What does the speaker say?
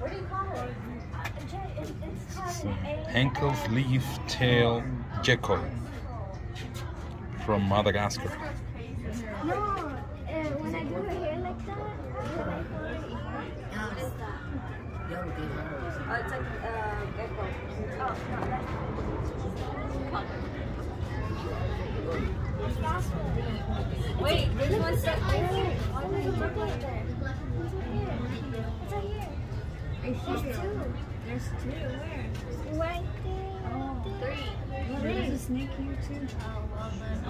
What do you call it? It's called an A. Henkel's leaf tail gecko from Madagascar. No, uh, when I do her hair like that, I call it What is that? Oh, it's like uh, gecko. Oh, no, that's Wait, there's one set. Why does it look like that? What's right here? What's right here? There's two. There's two. Where? Right there. Oh. Three. Well, there's a snake here too. Oh, well then.